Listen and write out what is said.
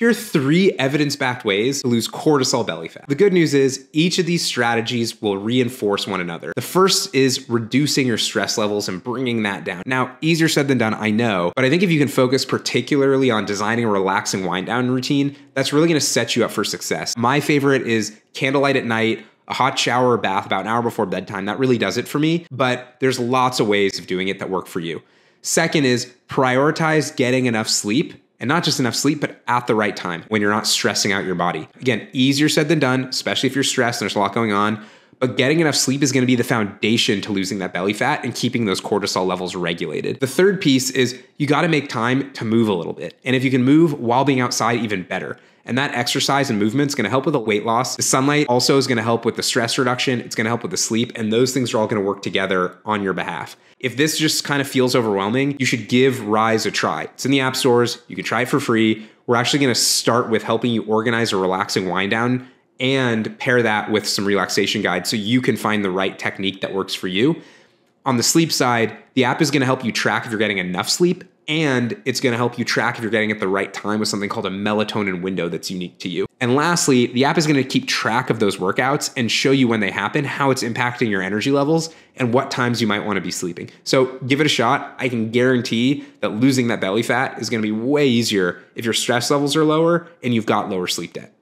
Here are three evidence backed ways to lose cortisol belly fat. The good news is each of these strategies will reinforce one another. The first is reducing your stress levels and bringing that down. Now, easier said than done, I know, but I think if you can focus particularly on designing a relaxing wind down routine, that's really gonna set you up for success. My favorite is candlelight at night a hot shower or bath about an hour before bedtime. That really does it for me, but there's lots of ways of doing it that work for you. Second is prioritize getting enough sleep and not just enough sleep, but at the right time when you're not stressing out your body. Again, easier said than done, especially if you're stressed and there's a lot going on. But getting enough sleep is going to be the foundation to losing that belly fat and keeping those cortisol levels regulated. The third piece is you got to make time to move a little bit. And if you can move while being outside, even better. And that exercise and movement is going to help with the weight loss. The sunlight also is going to help with the stress reduction. It's going to help with the sleep. And those things are all going to work together on your behalf. If this just kind of feels overwhelming, you should give Rise a try. It's in the app stores. You can try it for free. We're actually going to start with helping you organize a relaxing wind down and pair that with some relaxation guides so you can find the right technique that works for you. On the sleep side, the app is going to help you track if you're getting enough sleep and it's going to help you track if you're getting at the right time with something called a melatonin window that's unique to you. And lastly, the app is going to keep track of those workouts and show you when they happen, how it's impacting your energy levels, and what times you might want to be sleeping. So give it a shot. I can guarantee that losing that belly fat is going to be way easier if your stress levels are lower and you've got lower sleep debt.